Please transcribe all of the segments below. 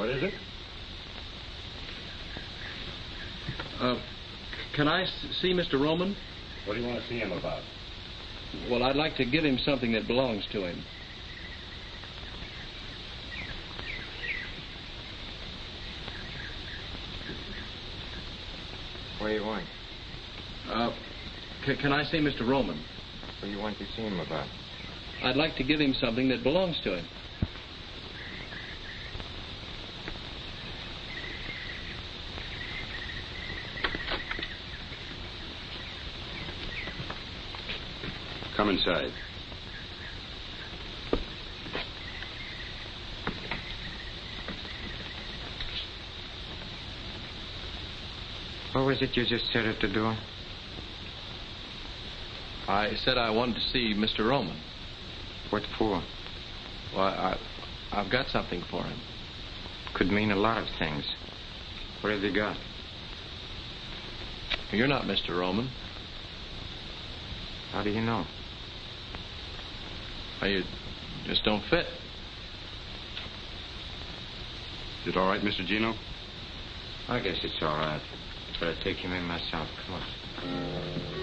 what is it? Uh, can I see Mr. Roman? What do you want to see him about? Well, I'd like to give him something that belongs to him. What do you want? Uh, c- can I see Mr. Roman? What do you want to see him about? I'd like to give him something that belongs to him. Come inside. What was it you just said at the door? I said I wanted to see Mr. Roman. What for? Well, I, I've got something for him. Could mean a lot of things. What have you got? You're not Mr. Roman. How do you know? You just don't fit. Is it all right, Mr. Gino? I guess it's all right. But I'll take him in myself. Come on.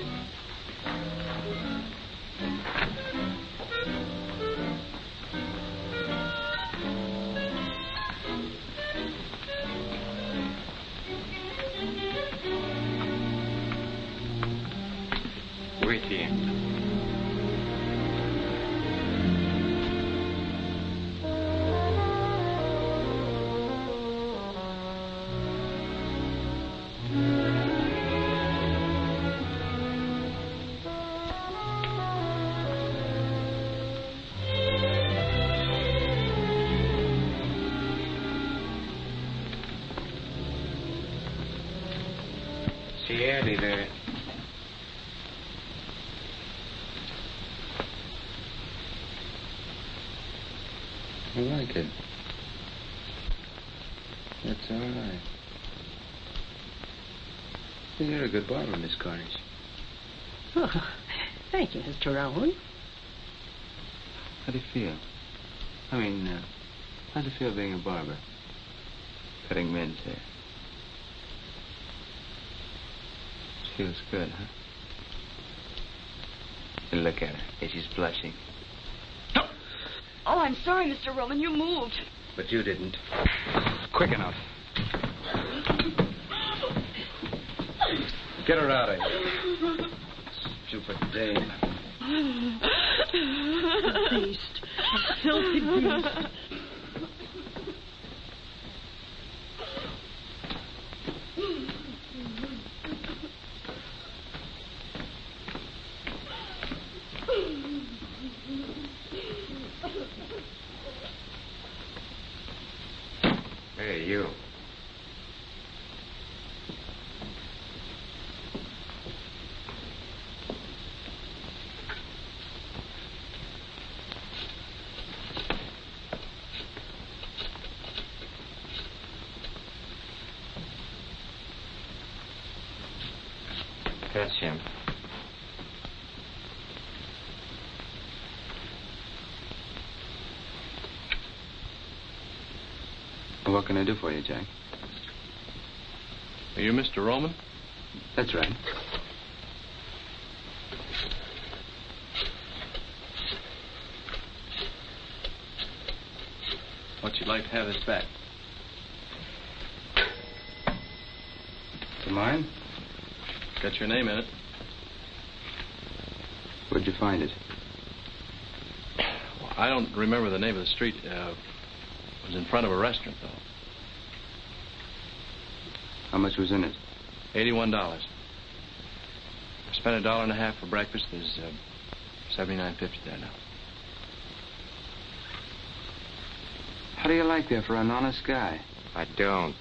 See Eddie there. I like it. That's all right. You're a good barber, Miss Cornish. Oh, thank you, Mr. Roman. How do you feel? I mean, uh, how do you feel being a barber? Cutting men's hair. Feels good, huh? And look at her. Yeah, she's blushing. Oh, I'm sorry, Mr. Roman. You moved. But you didn't. Quick enough. Get her out of here. Stupid dame. Beast. A filthy beast. you. That's him. Well, what can I do for you, Jack? Are you Mr. Roman? That's right. What you'd you like to have this back? To mine? Got your name in it. Where'd you find it? Well, I don't remember the name of the street. Uh, it was in front of a restaurant, though. How much was in it? Eighty-one dollars. I spent a dollar and a half for breakfast. There's uh, seventy-nine fifty there now. How do you like that for an honest guy? I don't.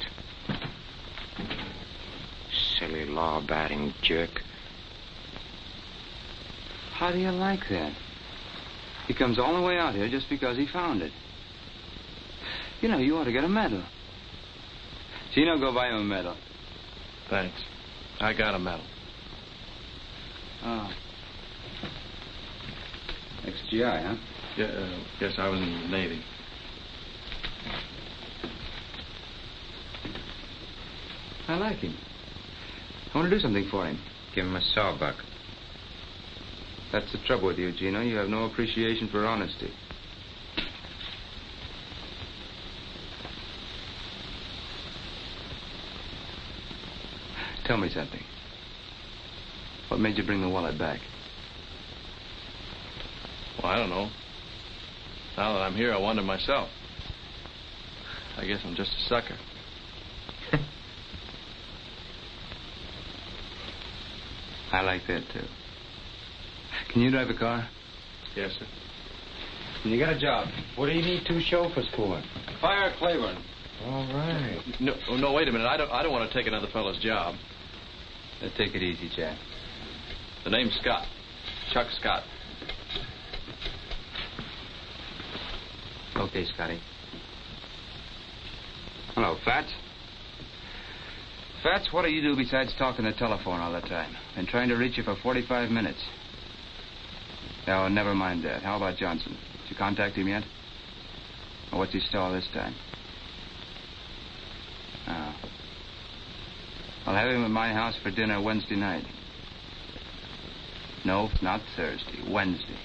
Silly law-abiding jerk. How do you like that? He comes all the way out here just because he found it. You know, you ought to get a medal. Gino, go buy him a medal. Thanks. I got a medal. Oh. Ex-GI, huh? Yeah, uh, yes, I was in the Navy. I like him. I want to do something for him. Give him a sawbuck. That's the trouble with you, Gino. You have no appreciation for honesty. Tell me something. What made you bring the wallet back? Well, I don't know. Now that I'm here, I wonder myself. I guess I'm just a sucker. I like that, too. Can you drive a car? Yes, sir. You got a job. What do you need two chauffeurs for? Fire Claiborne. All right. No, no, wait a minute. I don't, I don't want to take another fellow's job. Now, take it easy, Jack. The name's Scott. Chuck Scott. Okay, Scotty. Hello, Fats. Fats, what do you do besides talking the telephone all the time? Been trying to reach you for 45 minutes. No, never mind that. How about Johnson? Did you contact him yet? Or what's he stall this time? Oh. I'll have him at my house for dinner Wednesday night. No, not Thursday. Wednesday.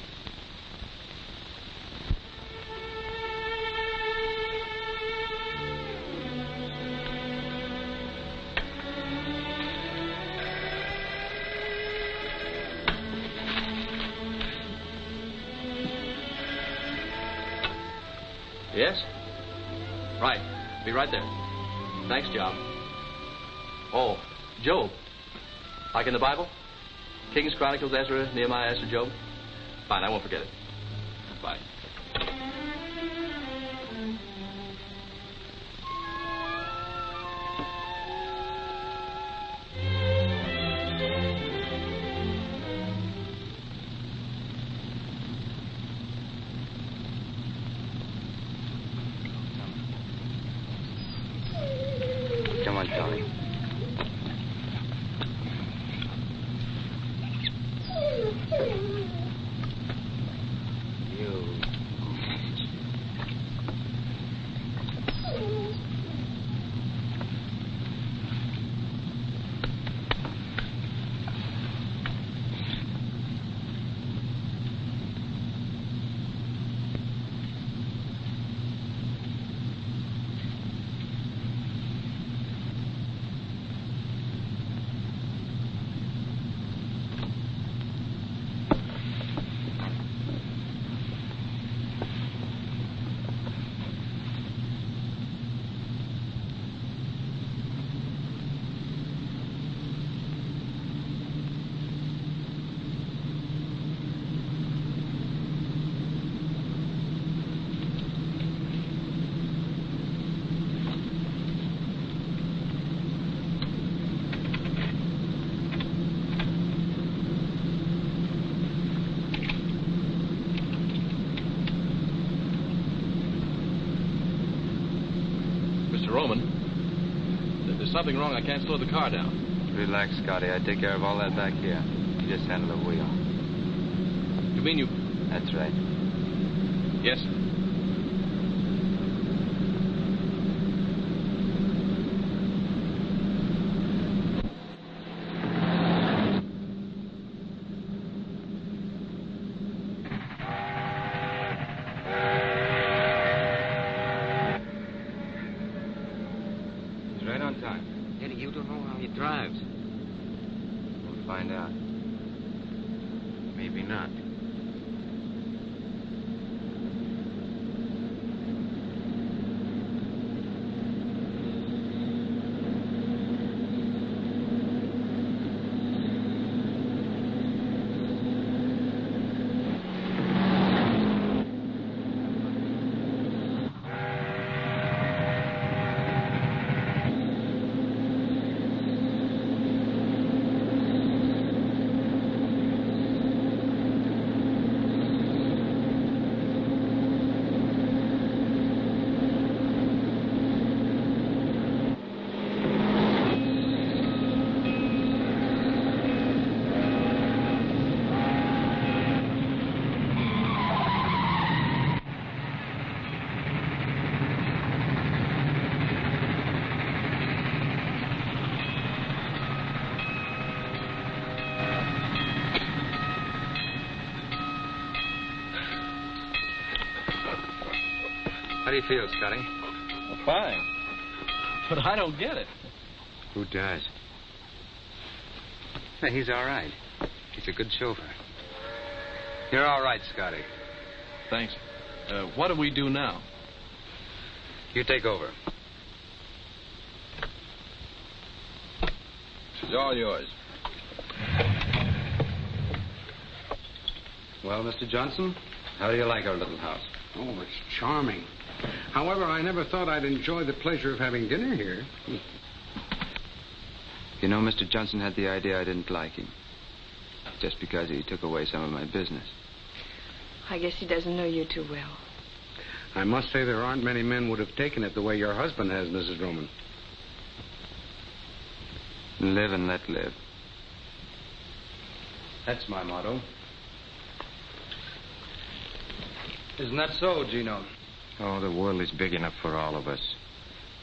Like in the Bible? Kings, Chronicles, Ezra, Nehemiah, Esther, Job? Fine, I won't forget it. Bye. Come on, Tony. You Mr. Roman. If there's something wrong, I can't slow the car down. Relax, Scotty. I take care of all that back here. You just handle the wheel. You mean you... That's right. Yes, sir. He's right on time. Eddie, you don't know how he drives. We'll find out. Maybe not. How do you feel, Scotty? fine. But I don't get it. Who does? Hey, he's all right. He's a good chauffeur. You're all right, Scotty. Thanks. Uh, what do we do now? You take over. She's all yours. Well, Mr. Johnson, how do you like our little house? Oh, it's charming. However, I never thought I'd enjoy the pleasure of having dinner here. You know, Mr. Johnson had the idea I didn't like him. Just because he took away some of my business. I guess he doesn't know you too well. I must say there aren't many men would have taken it the way your husband has, Mrs. Roman. Live and let live. That's my motto. Isn't that so, Gino? Oh, the world is big enough for all of us.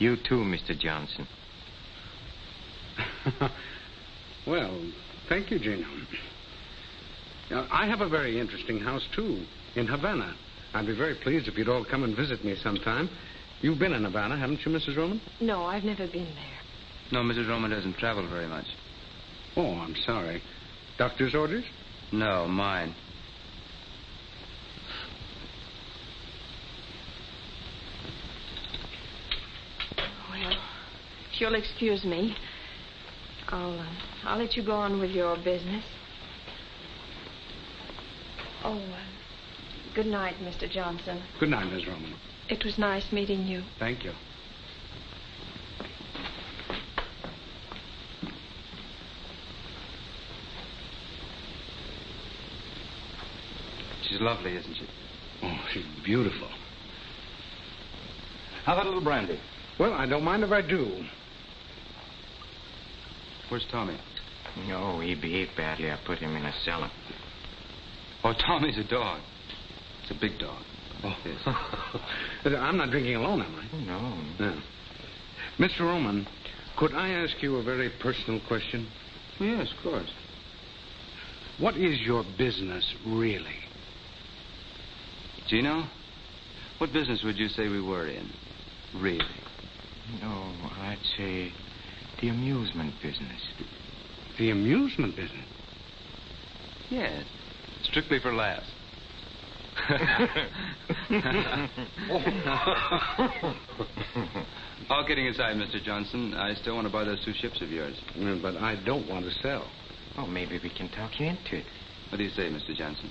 You too, Mr. Johnson. well, thank you, Gino. Now, I have a very interesting house, too, in Havana. I'd be very pleased if you'd all come and visit me sometime. You've been in Havana, haven't you, Mrs. Roman? No, I've never been there. No, Mrs. Roman doesn't travel very much. Oh, I'm sorry. Doctor's orders? No, mine. Well, if you'll excuse me, I'll, uh, I'll let you go on with your business. Oh, uh, good night, Mr. Johnson. Good night, Miss Roman. It was nice meeting you. Thank you. She's lovely, isn't she? Oh, she's beautiful. How about a little brandy? Well, I don't mind if I do. Where's Tommy? No, he behaved badly. I put him in a cellar. Oh, Tommy's a dog. It's a big dog. Oh. Yes. I'm not drinking alone, am I? Oh, no. No. Mr. Roman, could I ask you a very personal question? yes, of course. What is your business, really? Gino, what business would you say we were in? Really? No, I'd say the amusement business. The amusement business. Yes. Strictly for laughs. All kidding aside, Mr. Johnson, I still want to buy those two ships of yours. Mm, But I don't want to sell. Oh, maybe we can talk you into it. What do you say, Mr. Johnson?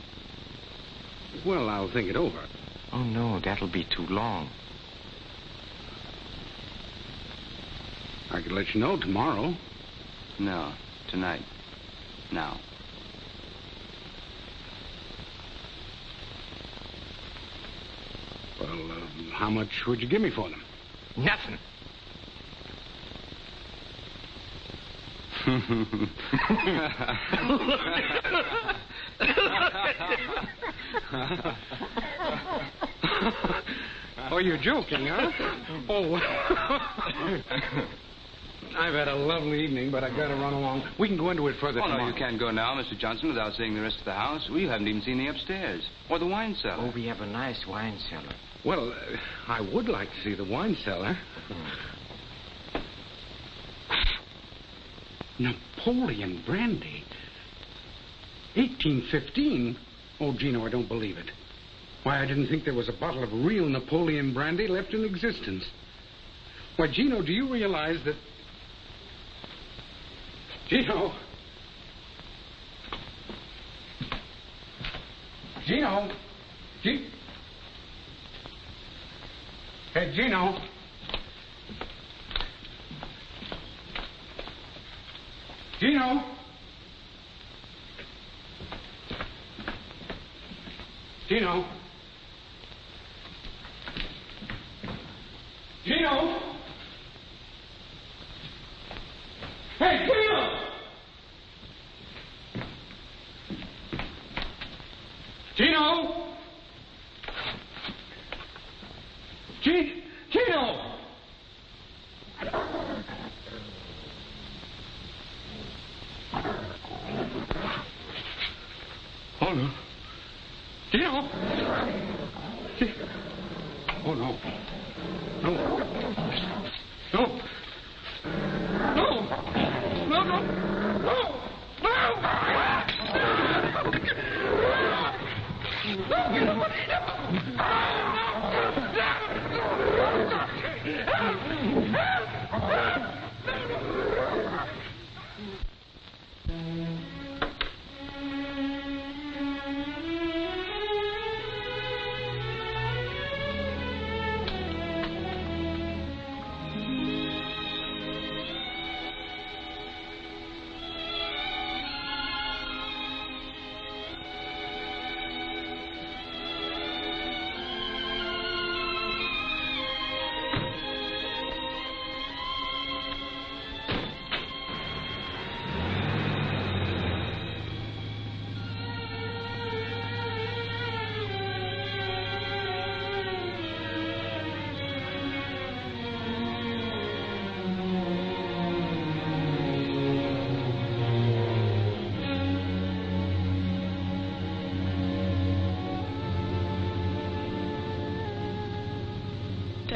Well, I'll think it over. Oh, no, that'll be too long. I could let you know tomorrow. No, tonight. Now. Well, uh, how much would you give me for them? Nothing. oh, you're joking, huh? Oh. I've had a lovely evening, but I've got to run along. We can go into it further Oh, tomorrow. no, you can't go now, Mr. Johnson, without seeing the rest of the house. We haven't even seen the upstairs or the wine cellar. Oh, we have a nice wine cellar. Well, uh, I would like to see the wine cellar. Napoleon brandy. 1815? Oh, Gino, I don't believe it. Why, I didn't think there was a bottle of real Napoleon brandy left in existence. Why, Gino, do you realize that. Gino! Gino! G- Hey, Gino. Gino. Gino. Gino. Hey, Gino. Gino. G- Gino! Oh, no. Gino! G- oh. No. No. No.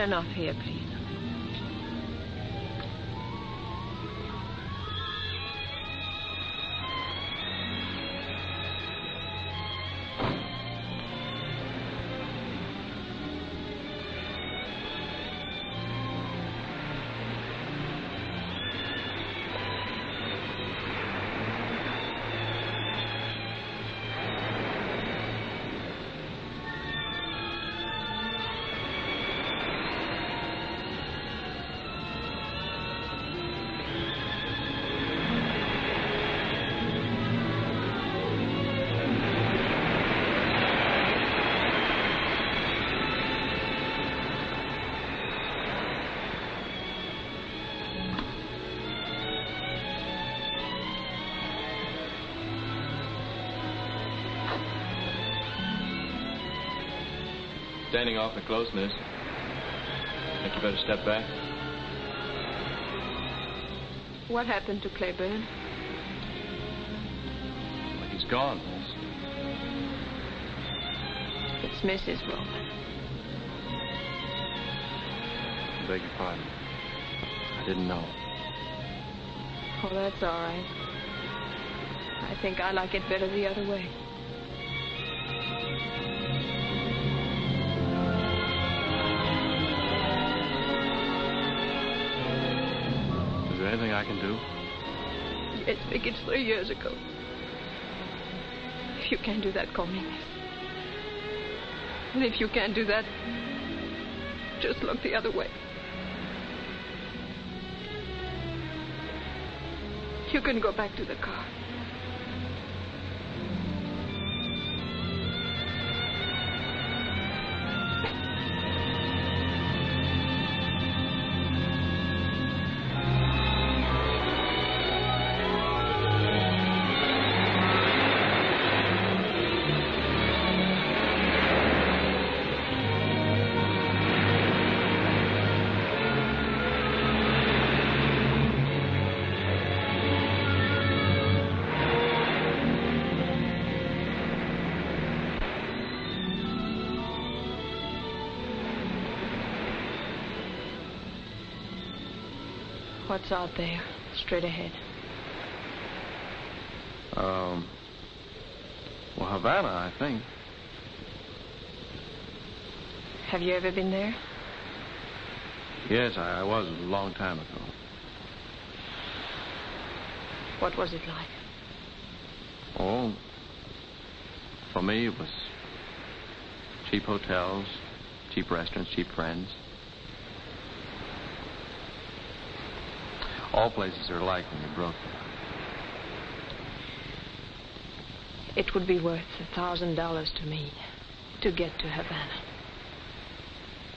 Off here, Standing awfully close, miss. Think you better step back? What happened to Claiborne? Well, he's gone, miss. It's Mrs. Roman. I beg your pardon. I didn't know. Oh, that's all right. I think I like it better the other way. Anything I can do? Yes, Vic, it's three years ago. If you can't do that, call me. And if you can't do that, just look the other way. You can go back to the car. What's out there, straight ahead? Um, well, Havana, I think. Have you ever been there? Yes, I, I was a long time ago. What was it like? Oh, for me, it was cheap hotels, cheap restaurants, cheap friends. All places are alike when you're broke. It would be worth a thousand dollars to me to get to Havana.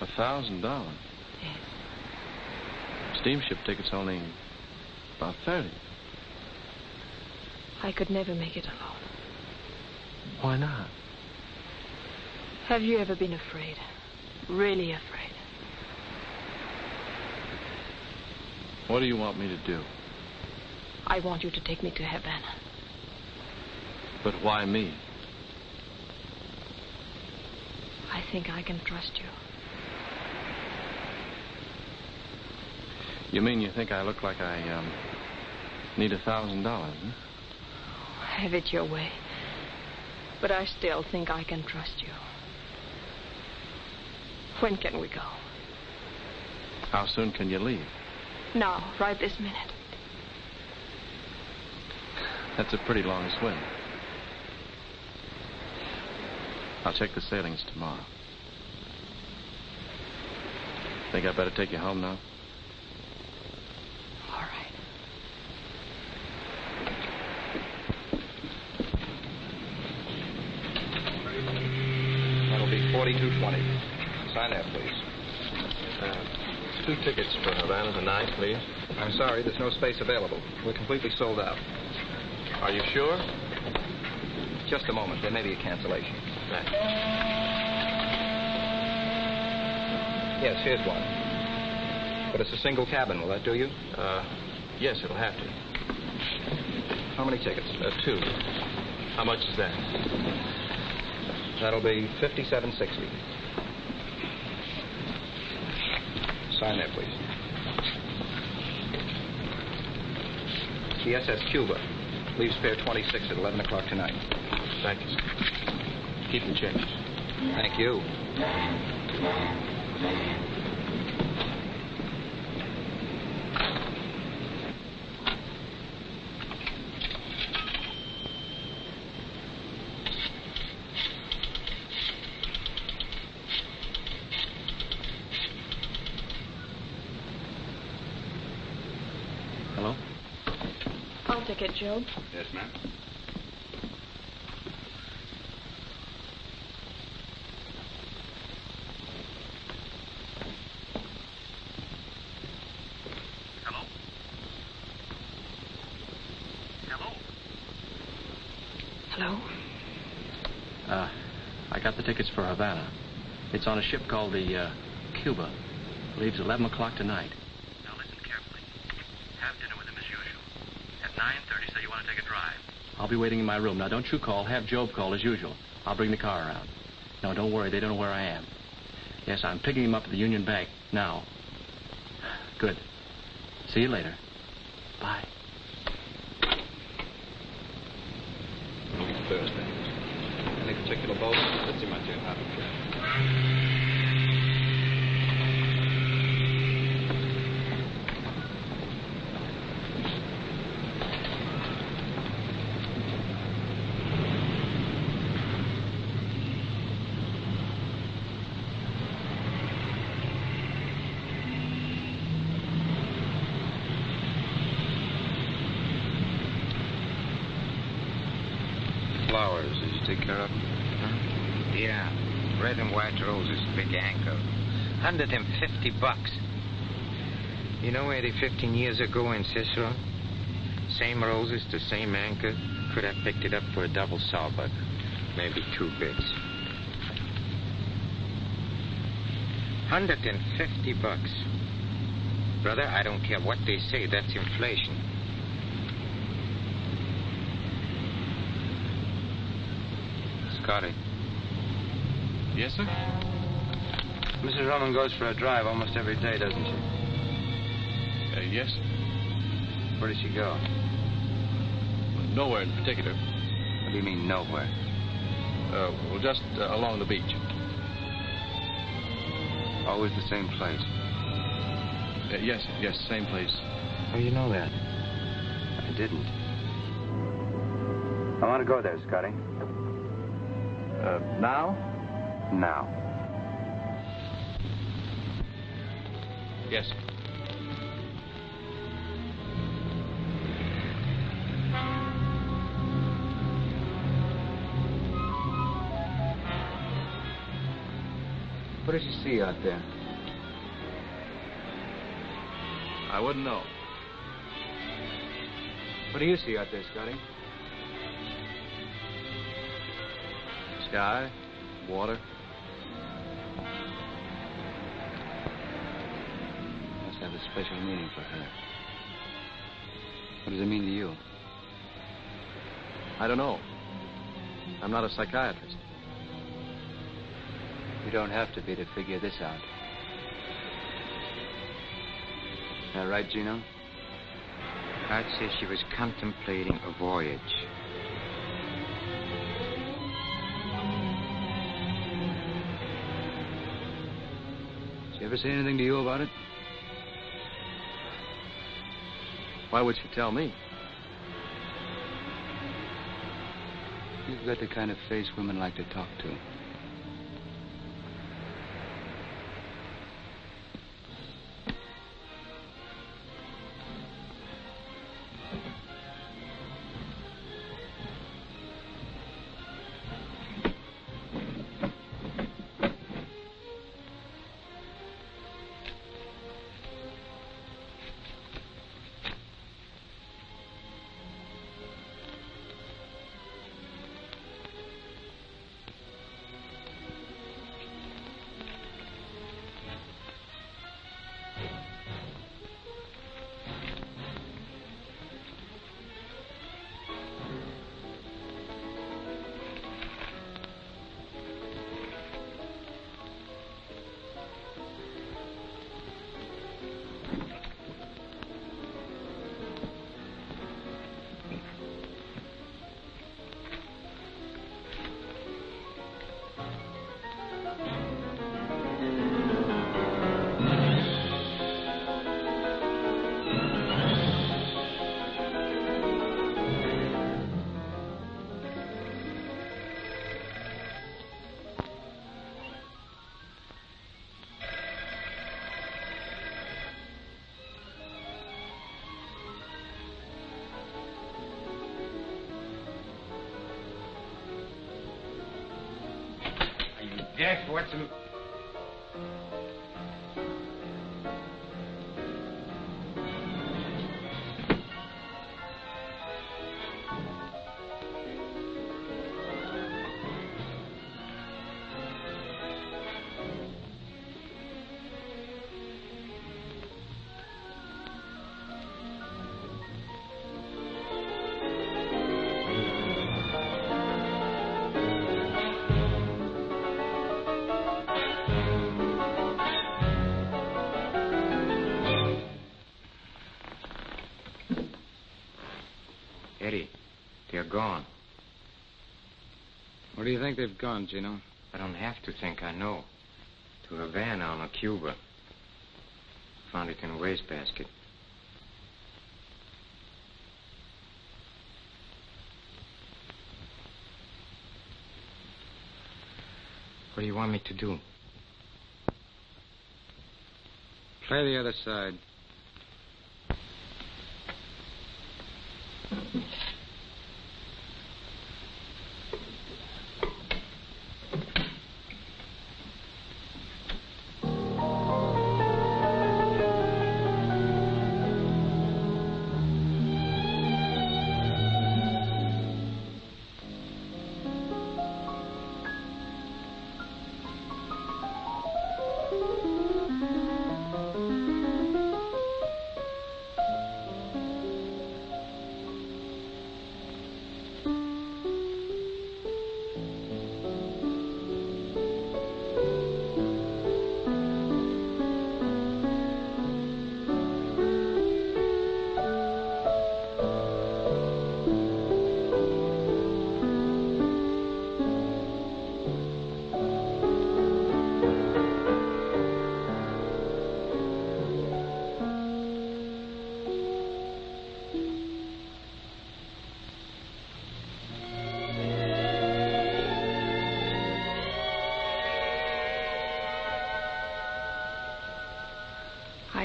A thousand dollars. Yes. Steamship tickets only about thirty. I could never make it alone. Why not? Have you ever been afraid? Really afraid? What do you want me to do? I want you to take me to Havana. But why me? I think I can trust you. You mean you think I look like I um, need a thousand dollars? Have it your way. But I still think I can trust you. When can we go? How soon can you leave? Now, right this minute. That's a pretty long swim. I'll check the sailings tomorrow. Think I better take you home now? All right. That'll be 4220. Sign that, please. Uh, two tickets for Havana tonight, please. I'm sorry, there's no space available. We're completely sold out. Are you sure? Just a moment. There may be a cancellation. Thanks. Yes, here's one. But it's a single cabin. Will that do you? Uh, yes, it'll have to. How many tickets? Uh, two. How much is that? That'll be 5760. Sign there, please. The SS Cuba leaves Pier 26 at 11 o'clock tonight. Thank you, sir. Keep the change. Thank you. Hello? I'll take it, Job. Yes, ma'am. Hello? Hello? Hello? Uh, I got the tickets for Havana. It's on a ship called the uh, Cuba. Leaves 11 o'clock tonight. Now listen carefully. Have dinner with him as usual. At 9.30, say you want to take a drive. I'll be waiting in my room. Now, don't you call. Have Job call as usual. I'll bring the car around. No, don't worry. They don't know where I am. Yes, I'm picking him up at the Union Bank now. Good. See you later. Bye. It'll be Thursday. Any particular boat? Let's see my dear. Flowers, did you take care of them? Yeah. Red and white roses, big anchor. 150 bucks. You know, Eddie, 15 years ago in Cicero, same roses, the same anchor, could have picked it up for a double sawbuck. Maybe two bits. 150 bucks. Brother, I don't care what they say, that's inflation. Scotty. Yes, sir? Mrs. Roman goes for a drive almost every day, doesn't she? Uh, yes. Where did she go? Nowhere in particular. What do you mean, nowhere? Uh, well, just uh, along the beach. Always the same place. Uh, yes, yes, same place. How do you know that? I didn't. I want to go there, Scotty. Uh, now? Now. Yes. What did you see out there? I wouldn't know. What do you see out there, Scotty? Sky, water. Must have a special meaning for her. What does it mean to you? I don't know. I'm not a psychiatrist. You don't have to be to figure this out. That right, Gino? I'd say she was contemplating a voyage. Ever say anything to you about it? Why would she tell me? You've got the kind of face women like to talk to. Death, what's. Think they've gone, Gino? I don't have to think, I know. To Havana on a Cuba. Found it in a wastebasket. What do you want me to do? Play the other side.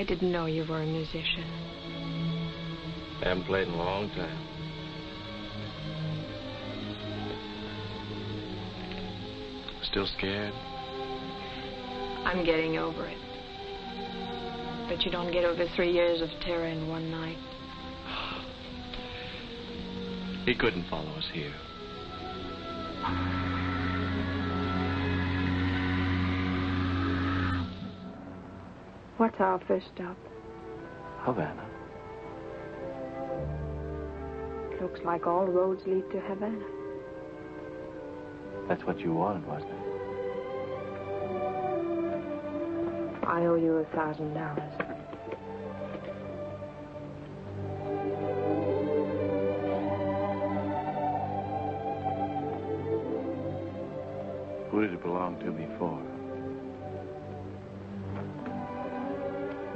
Didn't know you were a musician. I Haven't played in a long time. Still scared? I'm getting over it. But you don't get over three years of terror in one night. He couldn't follow us here. Our first stop? Havana. Looks like all roads lead to Havana. That's what you wanted, wasn't it? I owe you a thousand dollars.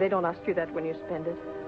They don't ask you that when you spend it.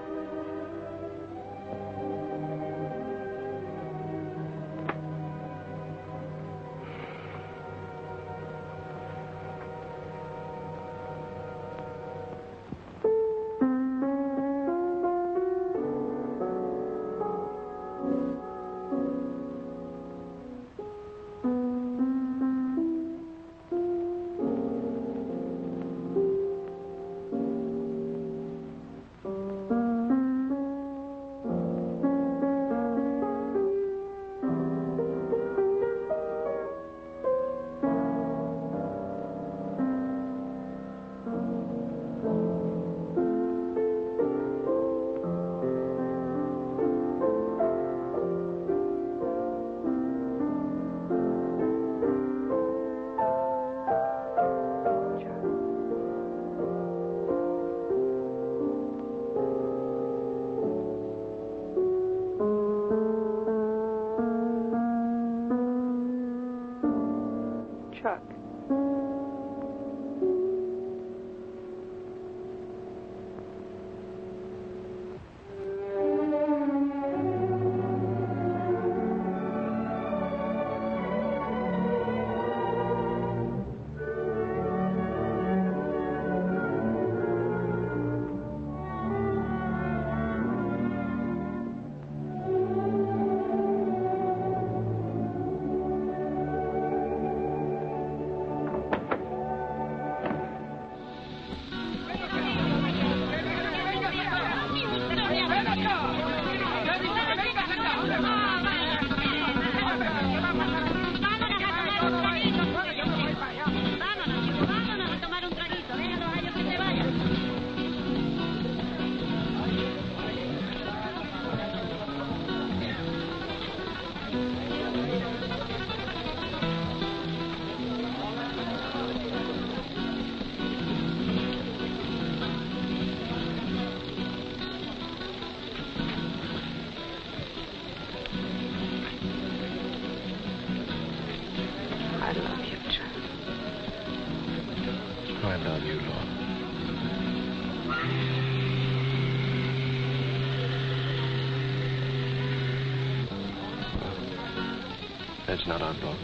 That's not our boat.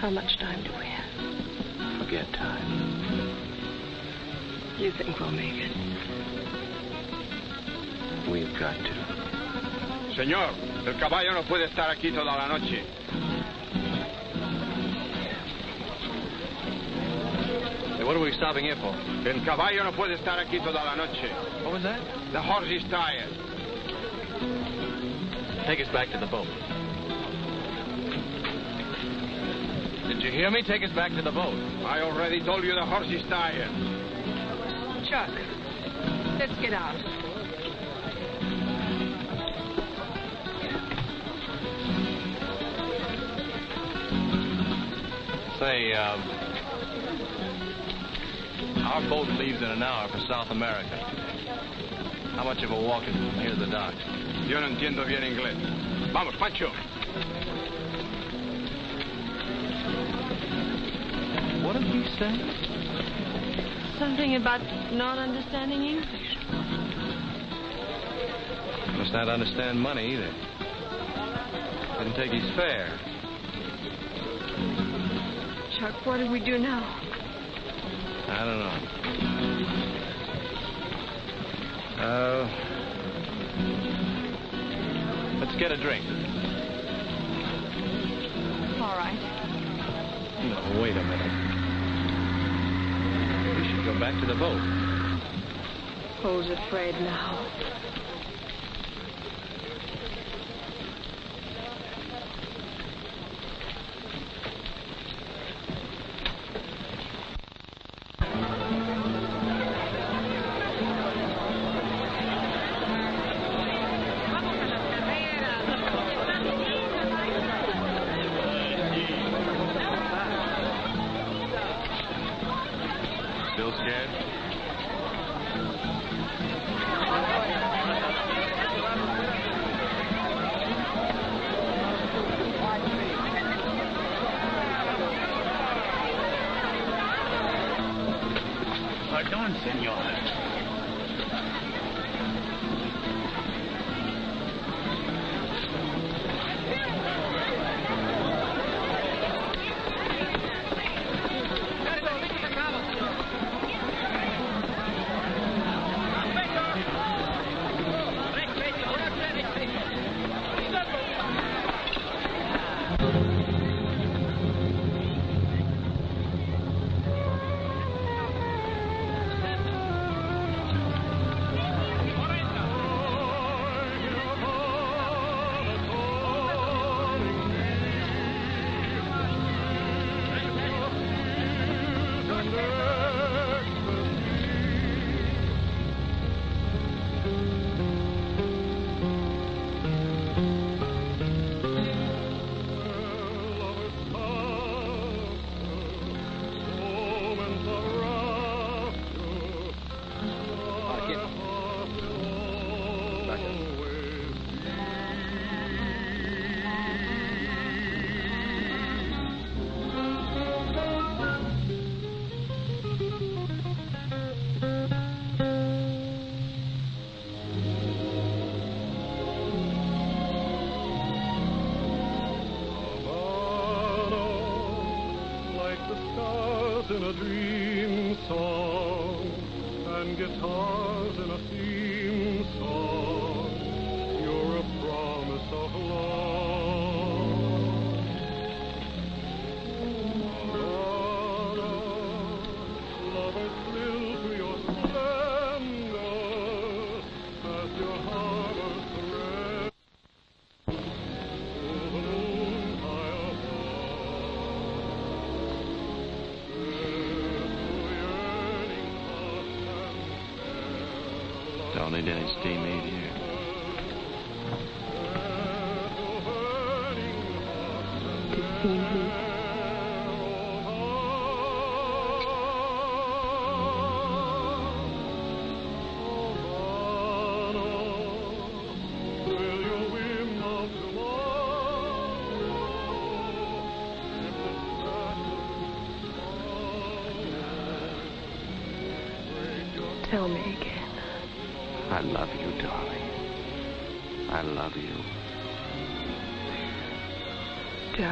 How much time do we have? Forget time. You think we'll make it? We've got to. Señor, el caballo no puede estar aquí toda la noche. Hey, what are we stopping here for? El caballo no puede estar aquí toda la noche. What was that? The horse is tired. Take us back to the boat. Hear me? Take us back to the boat. I already told you the horse is tired. Chuck, let's get out. Say, um, our boat leaves in an hour for South America. How much of a walk is from here to the dock? Yo no entiendo bien inglés. Vamos, Pancho. What did he say? Something about not understanding English. Must not understand money either. Didn't take his fare. Chuck, what do we do now? I don't know. Uh, let's get a drink. All right. No, wait a minute. Go back to the boat. Who's afraid now?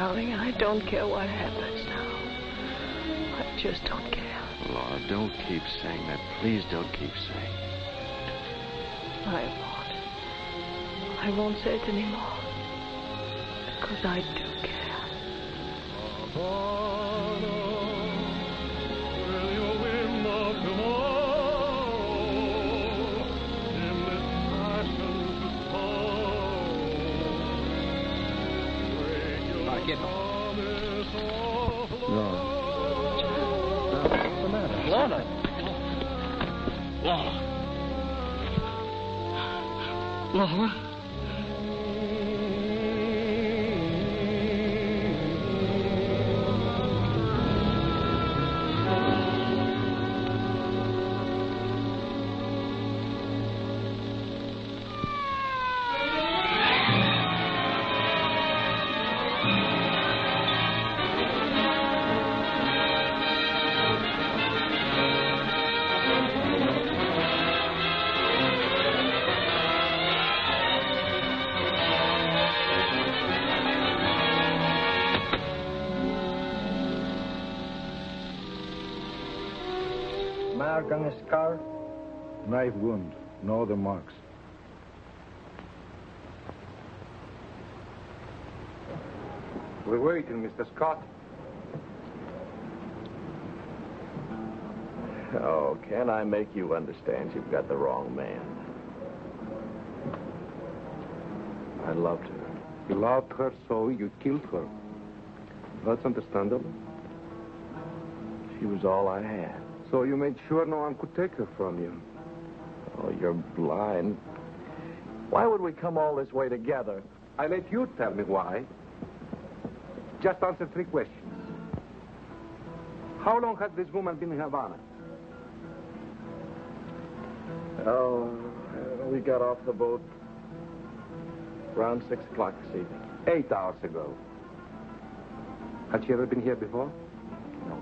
Darling, I don't care what happens now. I just don't care. Laura, don't keep saying that. Please don't keep saying it. I won't. I won't say it anymore. Because I knife wound. No other marks. We're waiting, Mr. Scott. Oh, can I make you understand you've got the wrong man? I loved her. You loved her, so you killed her. That's understandable. She was all I had. So you made sure no one could take her from you. Oh, you're blind. Why would we come all this way together? I let you tell me why. Just answer three questions. How long has this woman been in Havana? Oh, we got off the boat around 6 o'clock this evening. Eight hours ago. Had she ever been here before? No.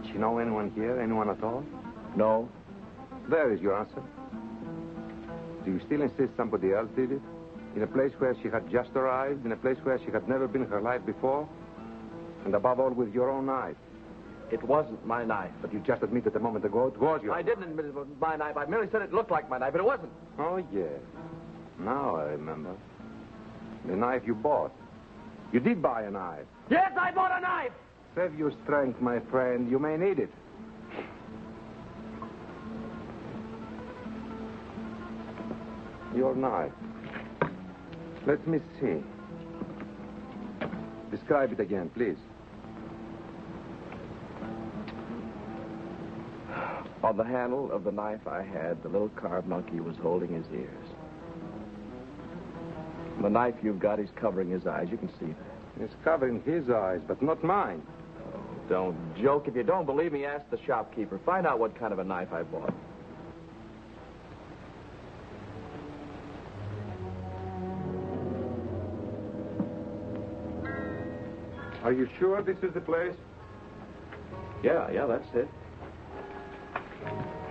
Did she know anyone here, anyone at all? No. There is your answer. Do you still insist somebody else did it? In a place where she had just arrived, in a place where she had never been in her life before? And above all, with your own knife. It wasn't my knife. But you just admitted a moment ago it was your I didn't admit it was my knife. I merely said it looked like my knife, but it wasn't. Oh, yes. Now I remember. The knife you bought. You did buy a knife. Yes, I bought a knife! Save your strength, my friend. You may need it. Your knife. Let me see. Describe it again, please. On the handle of the knife I had, the little carved monkey was holding his ears. The knife you've got, is covering his eyes. You can see that. It's covering his eyes, but not mine. Oh, don't joke. If you don't believe me, ask the shopkeeper. Find out what kind of a knife I bought. Are you sure this is the place? Yeah, yeah, that's it.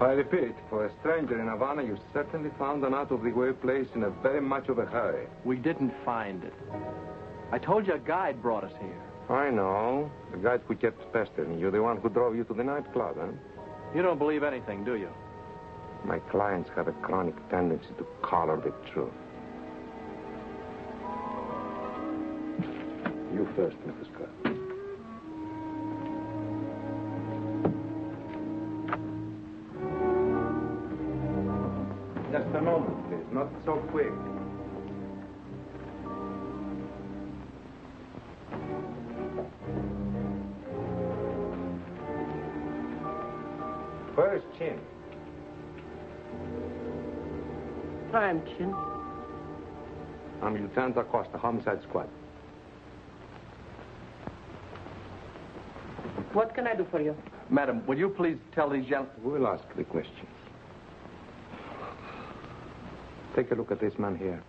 I repeat, for a stranger in Havana, you certainly found an out-of-the-way place in a very much of a hurry. We didn't find it. I told you a guide brought us here. I know. The guide who kept pestering you, the one who drove you to the nightclub, huh? You don't believe anything, do you? My clients have a chronic tendency to color the truth. You first, Mrs. Scott. Just a moment, please. Not so quick. Where is Chin? I'm Chin. I'm Lieutenant Acosta, Homicide Squad. What can I do for you? Madam, will you please tell these gentlemen... We'll ask the questions. Take a look at this man here.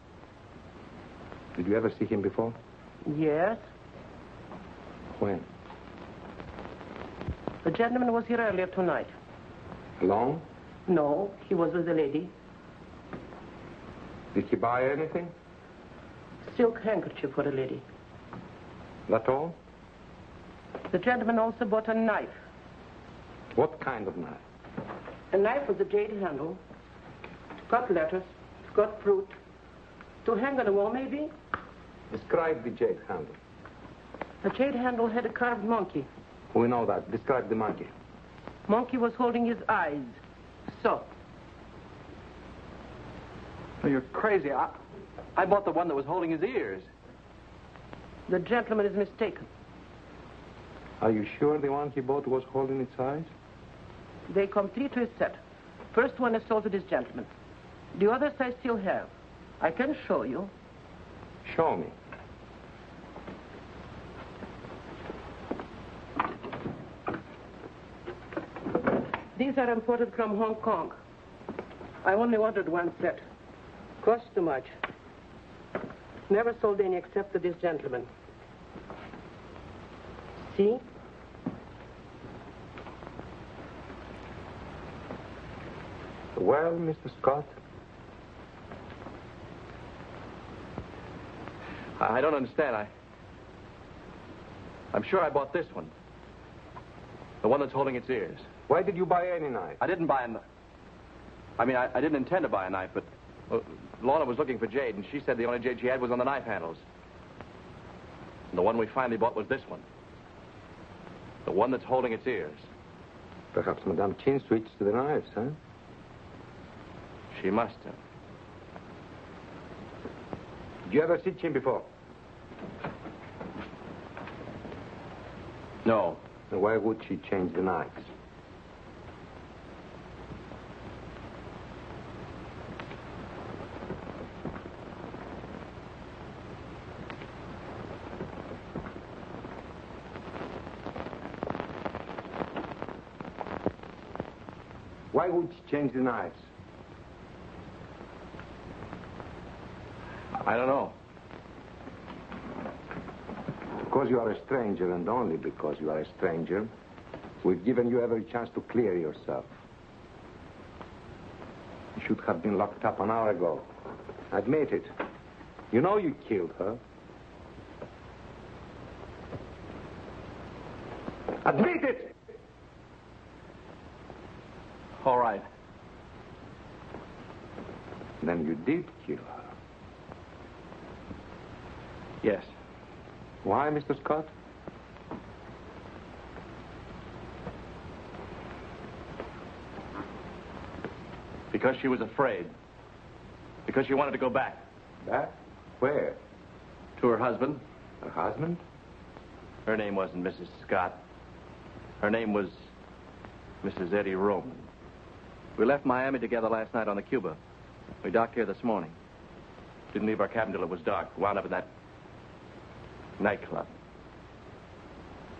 Did you ever see him before? Yes. When? The gentleman was here earlier tonight. Alone? No, he was with a lady. Did he buy anything? Silk handkerchief for a lady. That all? The gentleman also bought a knife. What kind of knife? A knife with a jade handle. It's got letters. It's got fruit. To hang on the wall, maybe? Describe the jade handle. The jade handle had a carved monkey. We know that. Describe the monkey. Monkey was holding his eyes. So. Oh, you're crazy. I, I bought the one that was holding his ears. The gentleman is mistaken. Are you sure the one he bought was holding its eyes? They come three to a set. First one is sold to this gentleman. The others I still have. I can show you. Show me. These are imported from Hong Kong. I only ordered one set. Cost too much. Never sold any except to this gentleman. See? Well, Mr. Scott? I don't understand. I. I'm sure I bought this one. The one that's holding its ears. Why did you buy any knife? I didn't buy a. I mean, I, I didn't intend to buy a knife, but uh, Lorna was looking for jade, and she said the only jade she had was on the knife handles. And the one we finally bought was this one. The one that's holding its ears. Perhaps Madame Chin switched to the knives, huh? She must have. Did you ever see Chin before? No. Then why would she change the knives? Why would she change the knives? I don't know. Because you are a stranger, and only because you are a stranger, we've given you every chance to clear yourself. You should have been locked up an hour ago. Admit it. You know you killed her. Admit it! All right. Then you did kill her. Yes. Why, Mr. Scott? Because she was afraid. Because she wanted to go back. Back? Where? To her husband. Her husband? Her name wasn't Mrs. Scott. Her name was Mrs. Eddie Roman. We left Miami together last night on the Cuba. We docked here this morning. Didn't leave our cabin till it was dark. Wound up in that nightclub.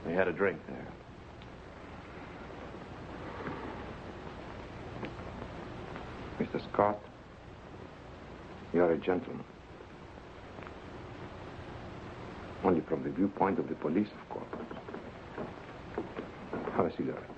We had a drink there. Mr. Scott, you're a gentleman. Only from the viewpoint of the police, of course. Have a cigarette.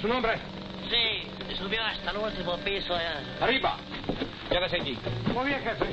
Su nombre? Sí, subió hasta el último piso. eh. Arriba. Quédese allí. Muy bien, jefe.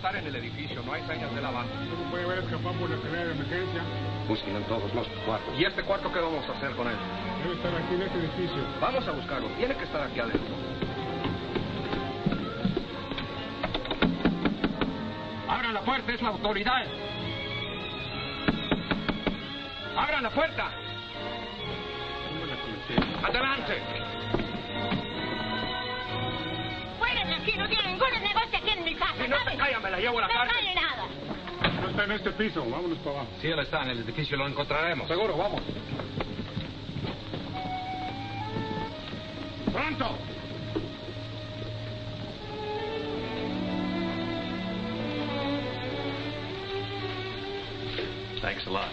Estar en el edificio, no hay señas de lavado. ¿Cómo puede haber escapado por la escalera de emergencia? Busquen en todos los cuartos. ¿Y este cuarto qué vamos a hacer con él? Debe estar aquí en este edificio. Vamos a buscarlo. Tiene que estar aquí adentro. ¡Abran la puerta! ¡Es la autoridad! ¡Abran la puerta! ¡Adelante! Aquí, no tiene ningún negocio aquí en mi casa, Si no te ¿sabes? callas, me la llevo a la no cárcel. vale nada. No está en este piso. Vámonos para abajo. Si él está en el edificio, lo encontraremos. Seguro, vamos. ¡Pronto! Thanks a lot.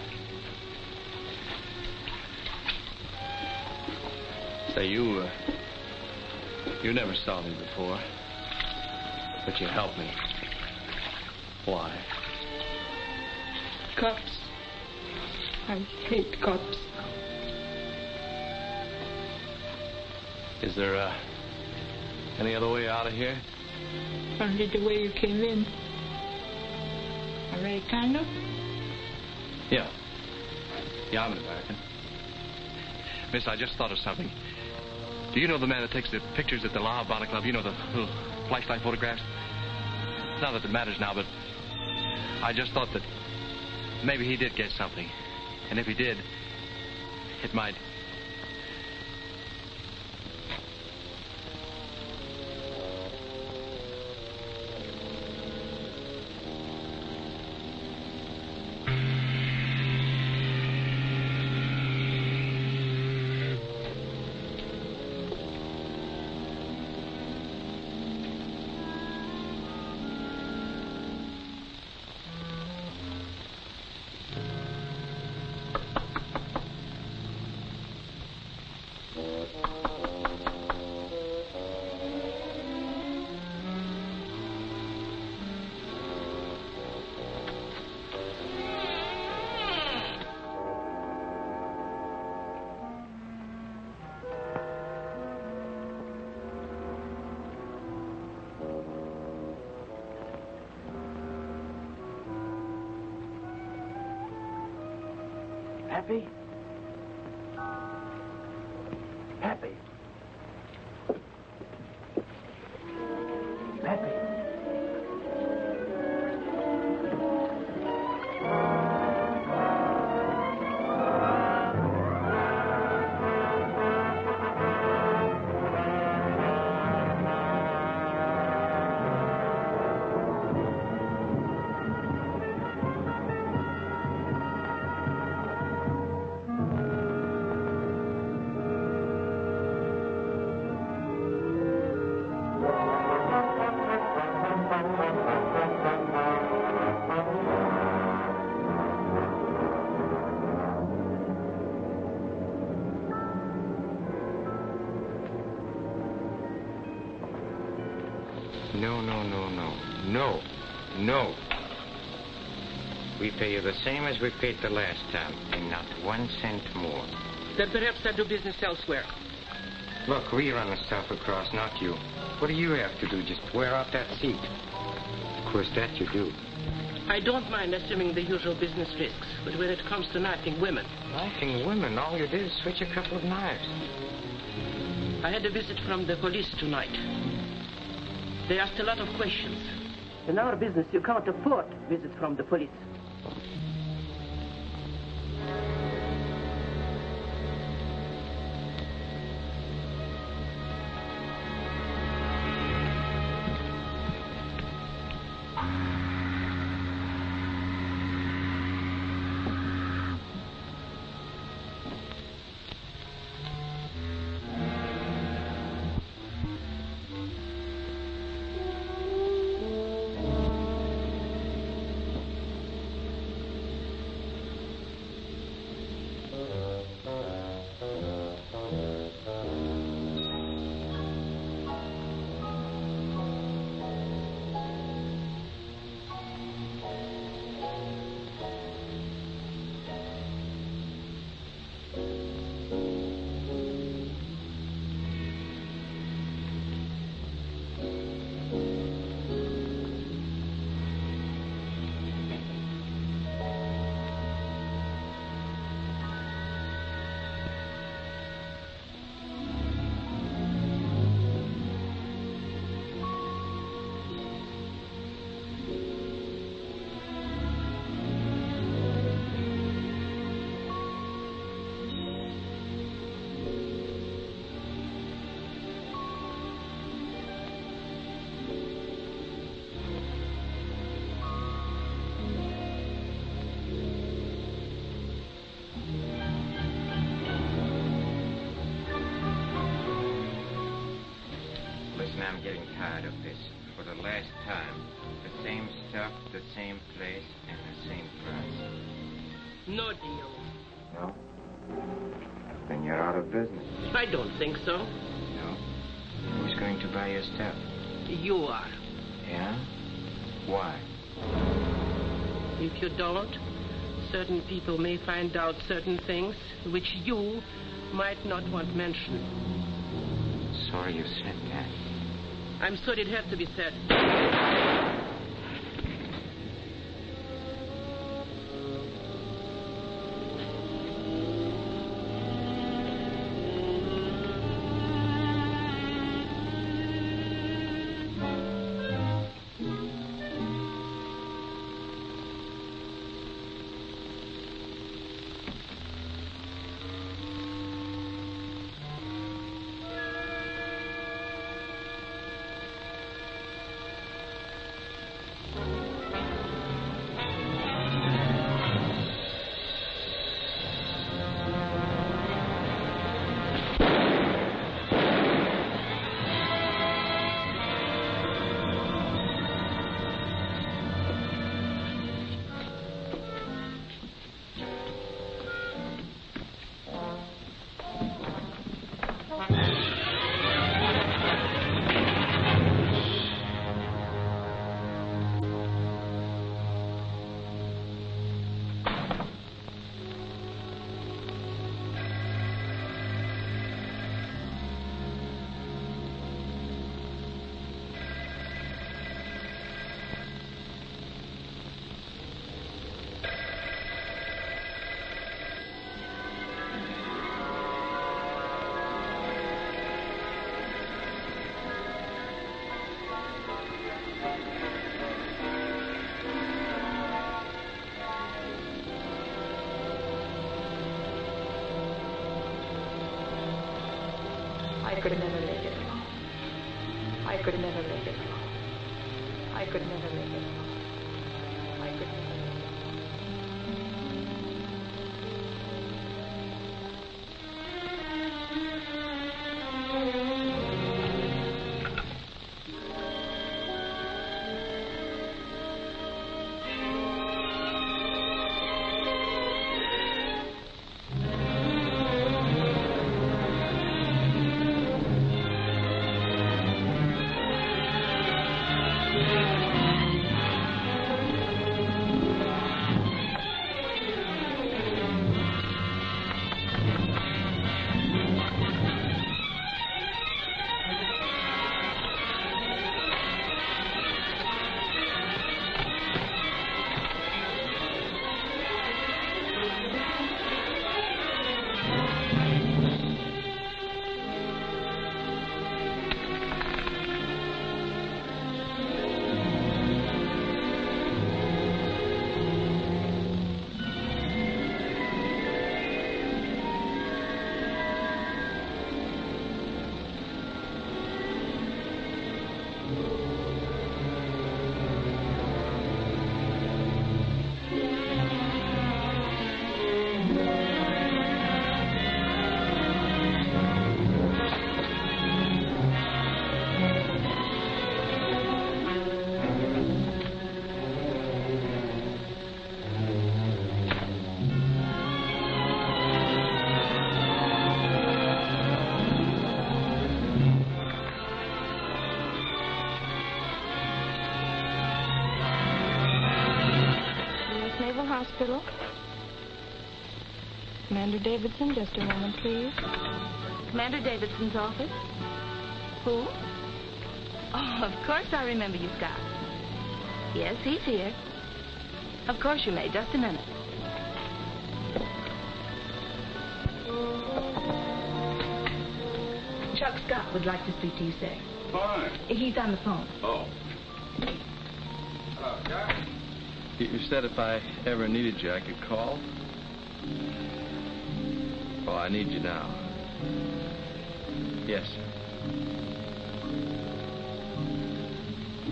Say, you, uh, you never saw me before, but you help me. Why? Cops. I hate cops. Is there, uh, any other way out of here? Only the way you came in. Americano? Yeah. Yeah, I'm an American. Miss, I just thought of something. Do you know the man that takes the pictures at the La Habana Club? You know the little flashlight photographs? Not that it matters now, but I just thought that maybe he did get something. And if he did, it might. Pay you the same as we paid the last time, and not one cent more. Then perhaps I do business elsewhere. Look, we run the stuff across, not you. What do you have to do? Just wear out that seat. Of course, that you do. I don't mind assuming the usual business risks, but when it comes to knifing women, Knifing women, all you did is switch a couple of knives. I had a visit from the police tonight. They asked a lot of questions. In our business, you can't afford visits from the police. Out of this for the last time. The same stuff, the same place, and the same price. No deal. No? Then you're out of business. I don't think so. No? Who's going to buy your stuff? You are. Yeah? Why? If you don't, certain people may find out certain things which you might not want mentioned. Sorry you said that. I'm sorry it had to be said. Commander Davidson, just a moment, please. Commander Davidson's office? Who? Oh, of course I remember you, Scott. Yes, he's here. Of course you may. Just a minute. Chuck Scott would like to speak to you, sir. Fine. He's on the phone. Oh. You you said if I ever needed you, I could call? I need you now. Yes.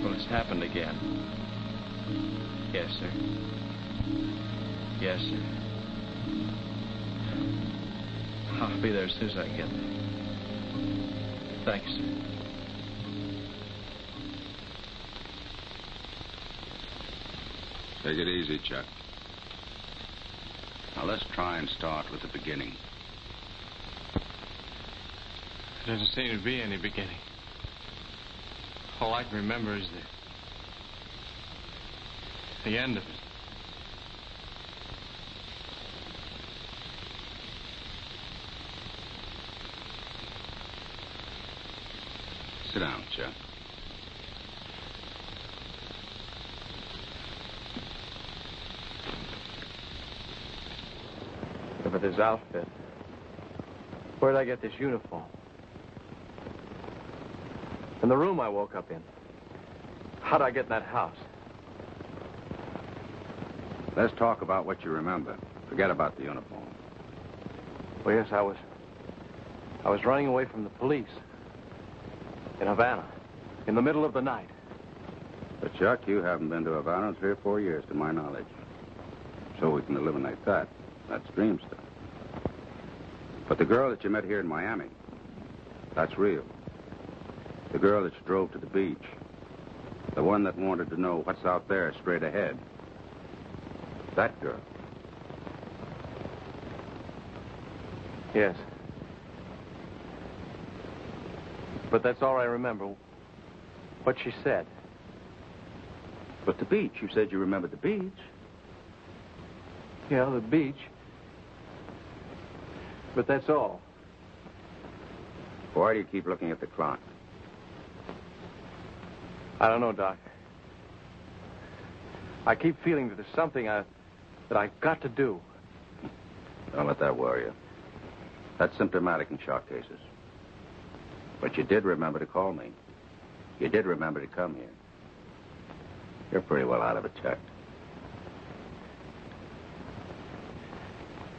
Well, it's happened again. Yes, sir. Yes, sir. I'll be there as soon as I get there. Thanks, sir. Take it easy, Chuck. Now let's try and start with the beginning. There doesn't seem to be any beginning. All I can remember is the, the end of it. Sit down, Chuck. Look at this outfit. Where'd I get this uniform? And the room I woke up in. How'd I get in that house? Let's talk about what you remember. Forget about the uniform. Well, yes, I was. I was running away from the police. In Havana. In the middle of the night. But, Chuck, you haven't been to Havana in three or four years, to my knowledge. So we can eliminate that. That's dream stuff. But the girl that you met here in Miami, that's real. The girl that you drove to the beach. The one that wanted to know what's out there straight ahead. That girl. Yes. But that's all I remember. What she said. But the beach. You said you remembered the beach. Yeah, the beach. But that's all. Why do you keep looking at the clock? I don't know, Doc. I keep feeling that there's something I, that I've got to do. Don't let that worry you. That's symptomatic in shock cases. But you did remember to call me. You did remember to come here. You're pretty well out of it, Chuck.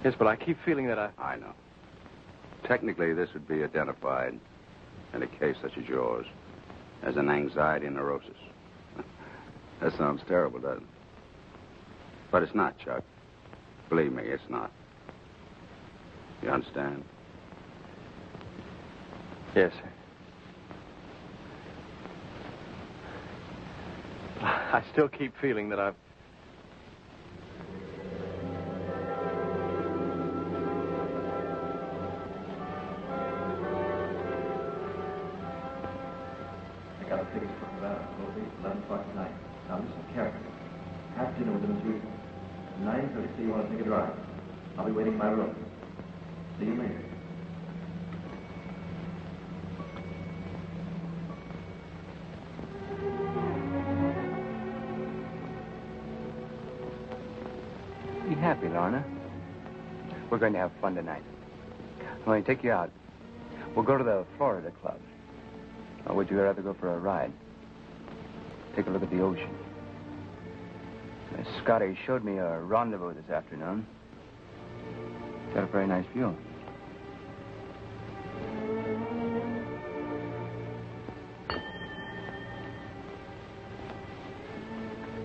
Yes, but I keep feeling that I. I know. Technically, this would be identified in a case such as yours as an anxiety neurosis. that sounds terrible, doesn't it? But it's not, Chuck. Believe me, it's not. You understand? Yes, sir. I still keep feeling that I've. 11 o'clock tonight. Now listen carefully. Have dinner with them as usual. At 9.30, you want to take a drive. I'll be waiting in my room. See you later. Be happy, Lorna. We're going to have fun tonight. I'm going to take you out. We'll go to the Florida Club. Or would you rather go for a ride? Take a look at the ocean. Uh, Scotty showed me a rendezvous this afternoon. Got a very nice view.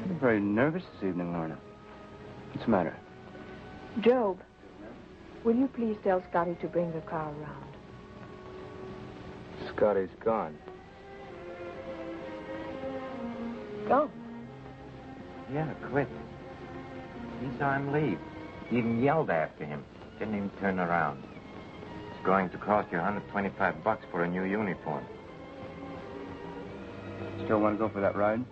You're very nervous this evening, Lorna. What's the matter? Job, will you please tell Scotty to bring the car around? Scotty's gone. Go. Yeah, quit. He saw him leave. He even yelled after him. Didn't even turn around. It's going to cost you 125 bucks for a new uniform. Still want to go for that ride?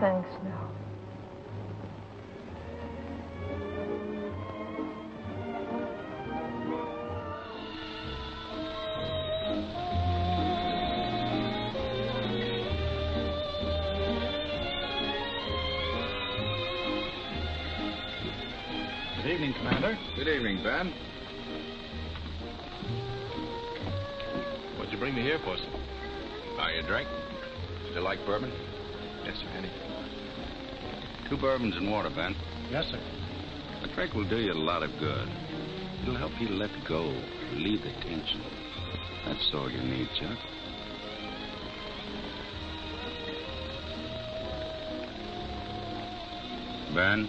Thanks, no. Good evening, Ben. What'd you bring me here for, sir? Are you drink? Still like bourbon? Yes, sir, anything. Two bourbons and water, Ben. Yes, sir. A drink will do you a lot of good. It'll help you let go, relieve the tension. That's all you need, Chuck. Ben,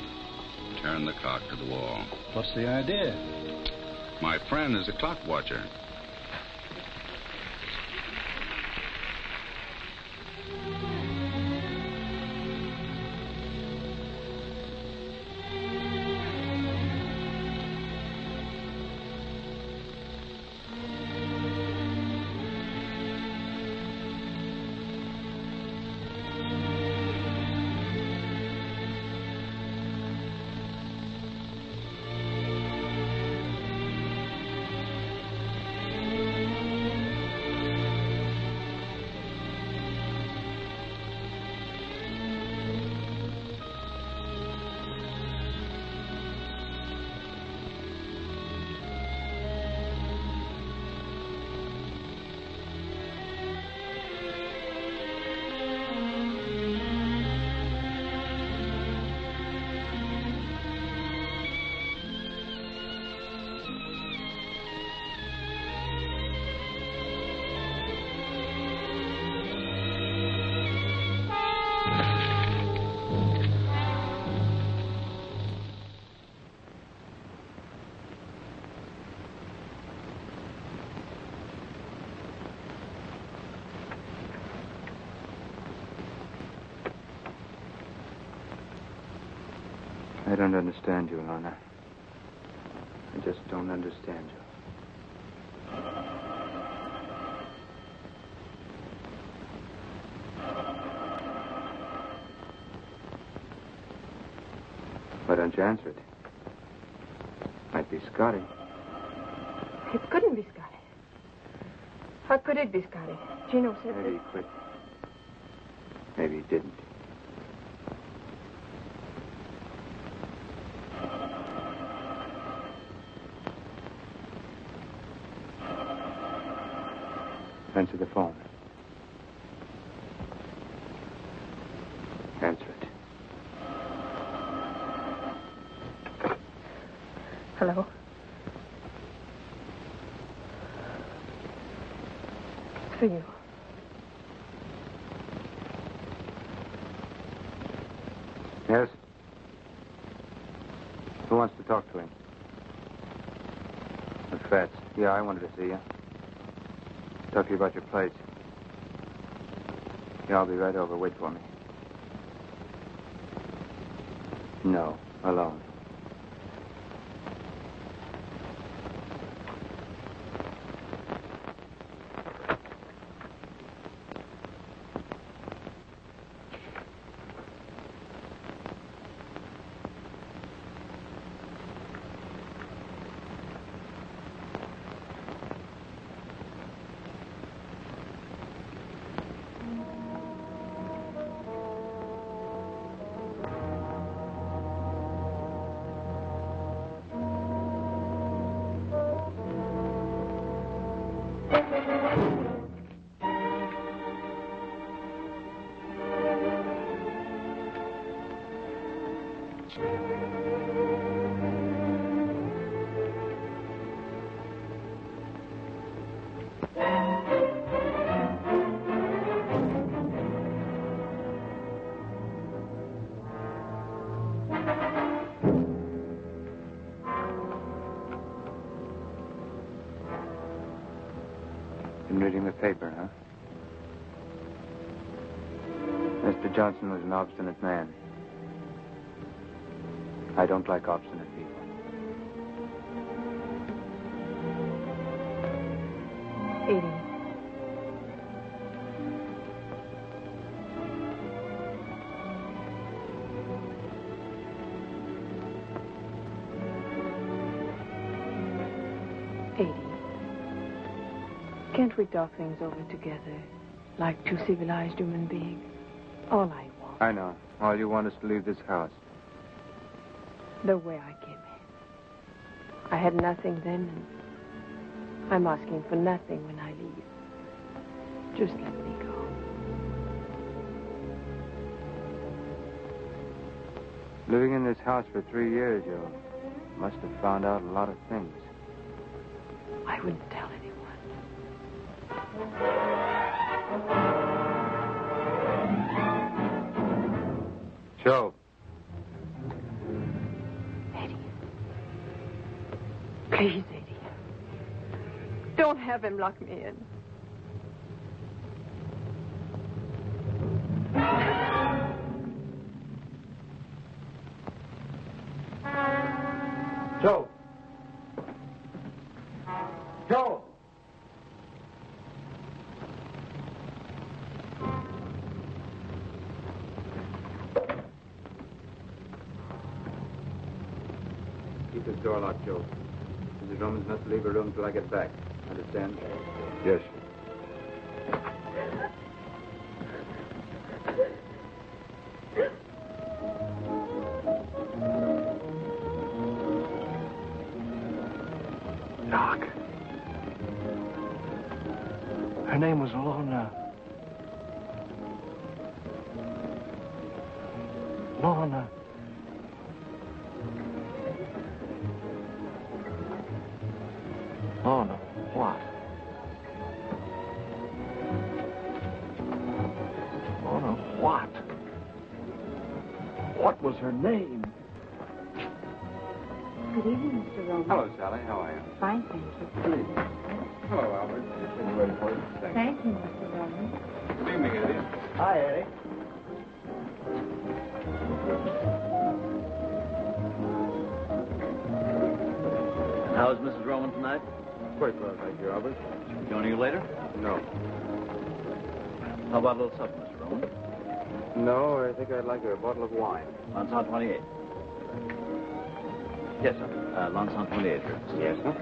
turn the clock to the wall. What's the idea? My friend is a clock watcher. I don't understand you, Lorna. I just don't understand you. Why don't you answer it? Might be Scotty. It couldn't be Scotty. How could it be Scotty? Gino said he that... Maybe he didn't. Answer the phone. Answer it. Hello? It's for you. Yes? Who wants to talk to him? The Fats. Yeah, I wanted to see you. Talk to you about your place. Yeah, I'll be right over. Wait for me. No, alone. Johnson was an obstinate man. I don't like obstinate people. Eighty. Can't we talk things over together, like two civilized human beings? All I I know. All you want is to leave this house. the way I came in. I had nothing then, and I'm asking for nothing when I leave. Just let me go. Living in this house for three years, you must have found out a lot of things. Lock me in. Joe. Joe. Keep this door locked, Joe. Mrs. Roman's not to leave her room till I get back. Understand? Yes. Doc. Her name was Lorna. Lorna. Lorna, was her name. Good evening, Mr. Roman. Hello, Sally. How are you? Fine, thank you. Good. Hello, Albert. Just been waiting for you. Thank, thank you. Mr. Roman. Good evening, Eddie. Hi, Eddie. How's Mrs. Roman tonight? Quite well, thank you, Albert. Joining you later? No. How about a little supper, no, I think I'd like a bottle of wine. Lanson 28. Yes, sir. Uh, Lanson 28, sir. Yes, sir.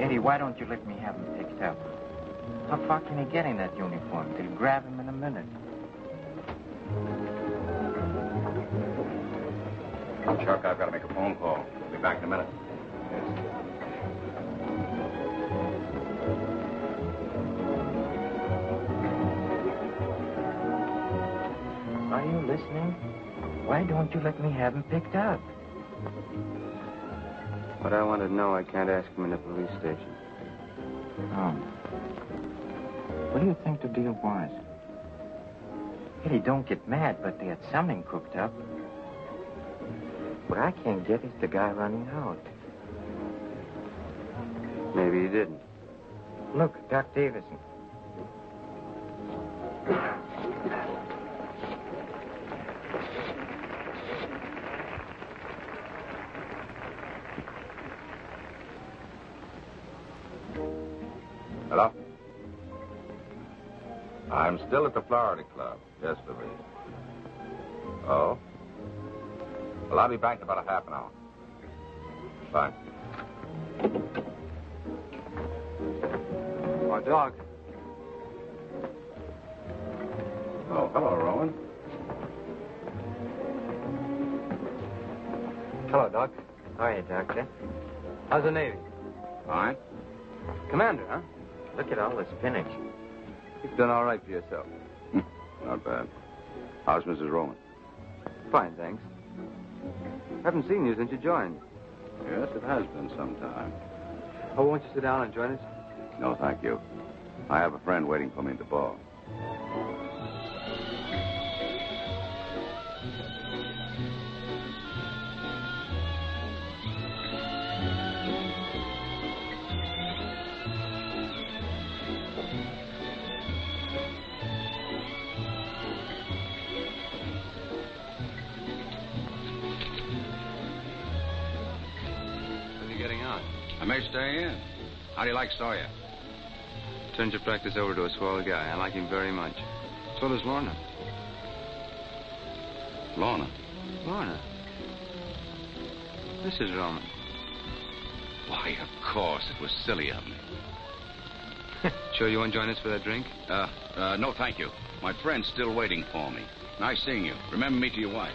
Eddie, why don't you let me have him picked up? How far can he get in that uniform? They'll grab him in a minute. Chuck, I've got to make a phone call. I'll be back in a minute. Are you listening? Why don't you let me have him picked up? But I want to know I can't ask him in the police station. Oh. What do you think the deal was? Eddie, don't get mad, but they had something cooked up. What I can't get is the guy running out. Maybe he didn't. Look, Doc Davidson. Hello? I'm still at the Florida Club. Yes, Louise. Oh? Well, I'll be back in about a half an hour. Fine. My dog. Oh, hello, Roman. Hello, Doc. How are you, Doctor? How's the Navy? Fine. Commander, huh? Look at all this spinach. You've done all right for yourself. Hmm, not bad. How's Mrs. Roman? Fine, thanks. Haven't seen you since you joined. Yes, it has been some time. Oh, won't you sit down and join us? No, thank you. I have a friend waiting for me at the bar. May stay in. How do you like Sawyer? Turned your practice over to a swell guy. I like him very much. So does Lorna. Lorna? Lorna? Mrs. Roman. Why, of course. It was silly of me. Sure you won't join us for that drink? Uh, uh, no, thank you. My friend's still waiting for me. Nice seeing you. Remember me to your wife.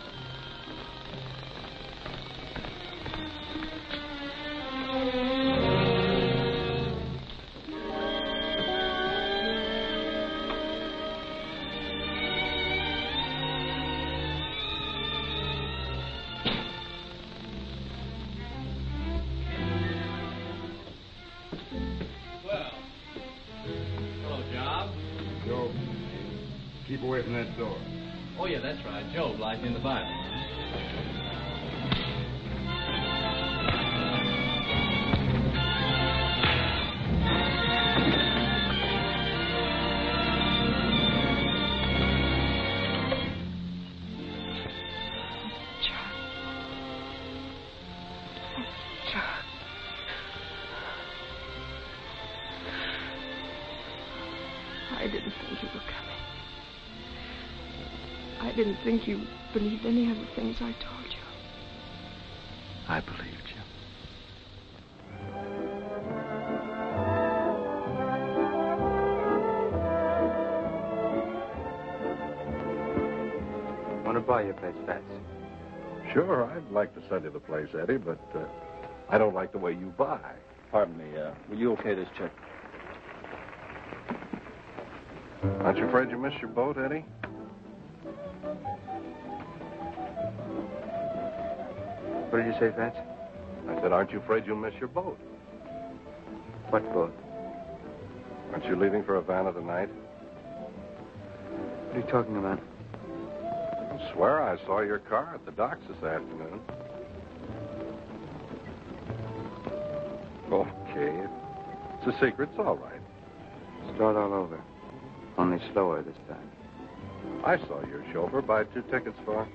Think you believed any of the things I told you. I believed you. Want to buy your place, Fats? Sure, I'd like to sell you the place, Eddie, but uh, I don't like the way you buy. Pardon me. Uh, will you okay this check? Aren't you afraid you missed your boat, Eddie? What did you say, Fats? I said, aren't you afraid you'll miss your boat? What boat? Aren't you leaving for Havana tonight? What are you talking about? I swear I saw your car at the docks this afternoon. Okay. It's a secret. It's all right. Start all over. Only slower this time. I saw your chauffeur buy two tickets for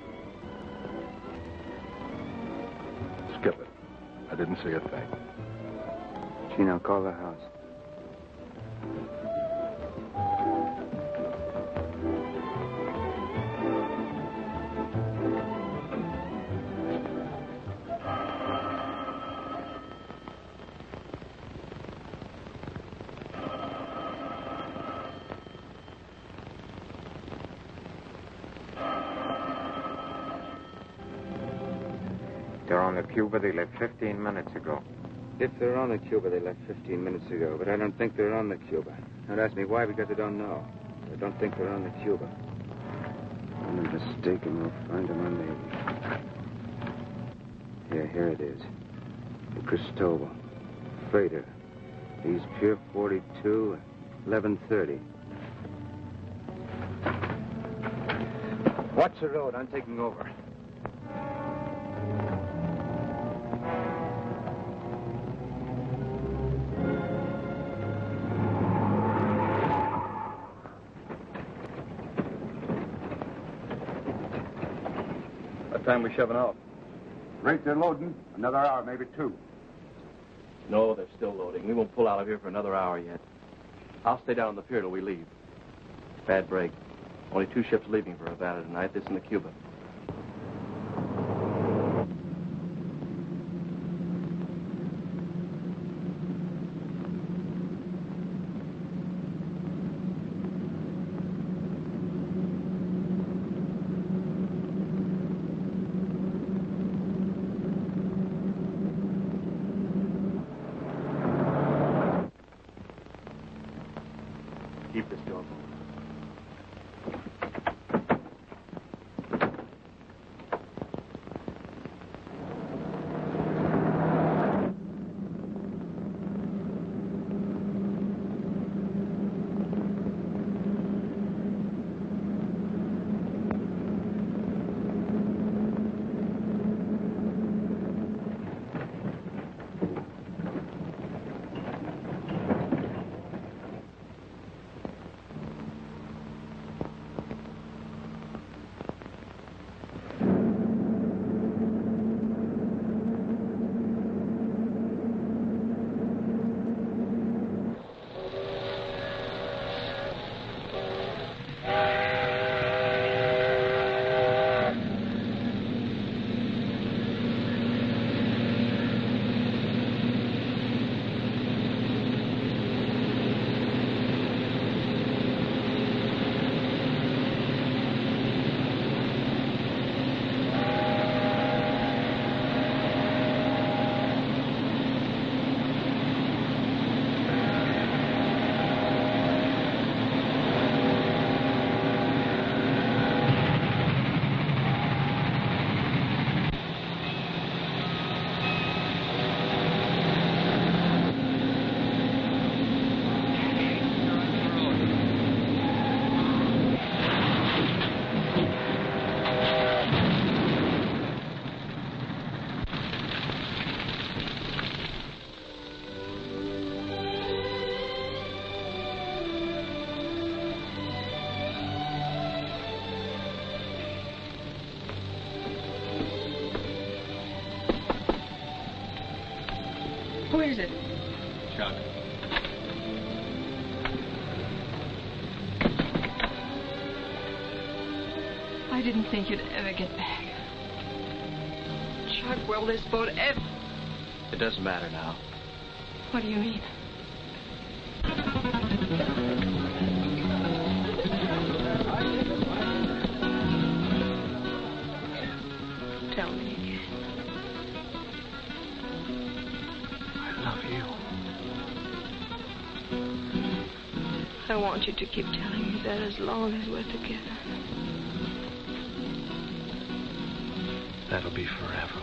I didn't see a thing. Gino, call the house. Cuba. They left 15 minutes ago. If they're on the Cuba, they left 15 minutes ago, but I don't think they're on the Cuba. Don't ask me why, because I don't know. I don't think they're on the Cuba. I'm mistaken. We'll find them on the... Yeah, here it is. The Cristobal. Freighter. He's Pier 42, 1130. Watch the road. I'm taking over. Time we shoving off? Rate they're loading. Another hour, maybe two. No, they're still loading. We won't pull out of here for another hour yet. I'll stay down on the pier till we leave. Bad break. Only two ships leaving for Havana tonight, this and the Cuba. Will this boat ever... It doesn't matter now. What do you mean? Tell me again. I love you. I want you to keep telling me that as long as we're together. That'll be forever.